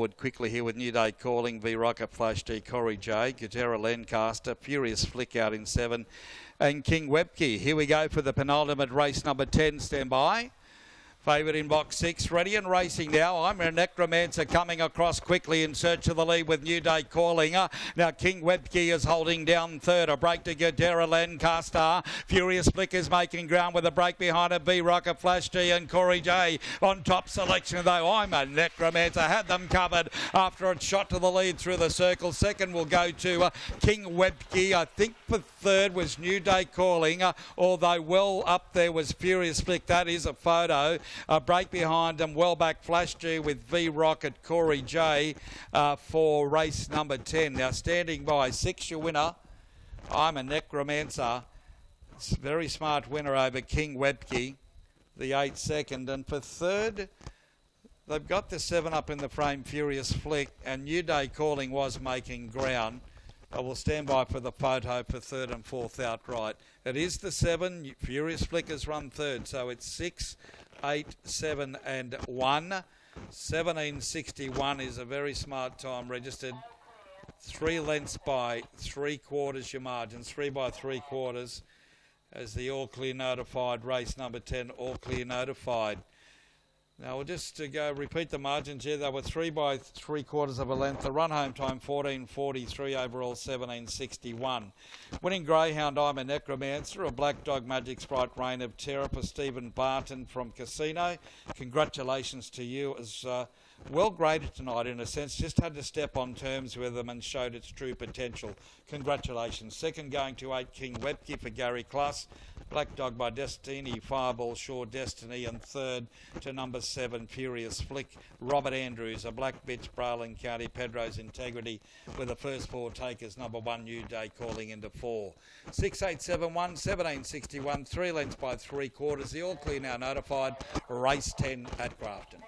Would quickly here with New Day calling V Rocket Flash D Corey J, Gutera Lancaster, Furious Flick out in seven, and King Webke. Here we go for the penultimate race number 10. Stand by. Favourite in box six, ready and racing now. I'm a Necromancer coming across quickly in search of the lead with New Day calling. Uh, now King Webke is holding down third. A break to Gadara Lancaster. Furious Flick is making ground with a break behind a B Rocket Flash G and Corey J on top selection though. I'm a Necromancer had them covered after a shot to the lead through the circle. Second will go to uh, King Webke. I think for third was New Day calling, uh, although well up there was Furious Flick. That is a photo. A break behind them, well back Flash G with V Rocket Corey J uh, for race number 10. Now standing by six, your winner. I'm a Necromancer. Very smart winner over King Webke, the eight second. And for third, they've got the seven up in the frame, Furious Flick, and New Day Calling was making ground. I will stand by for the photo for third and fourth outright. It is the seven. Furious Flickers run third, so it's six, eight, seven, and one. 1761 is a very smart time registered. Three lengths by three quarters your margins, three by three quarters as the all clear notified race number 10 all clear notified. Now we'll just to go repeat the margins here. They were three by three quarters of a length. The run home time 14.43 overall 17.61. Winning greyhound I'm a necromancer. A black dog magic sprite reign of terror for Stephen Barton from Casino. Congratulations to you as. Uh, well graded tonight in a sense, just had to step on terms with them and showed its true potential. Congratulations. Second going to 8 King Webke for Gary Cluss, Black Dog by Destiny, Fireball Shore Destiny, and third to number 7 Furious Flick, Robert Andrews, a Black Bitch, Bralin County, Pedro's Integrity, with the first four takers, number 1 New Day calling into 4. 6871, 1761, three lengths by three quarters. The all clear now notified, race 10 at Grafton.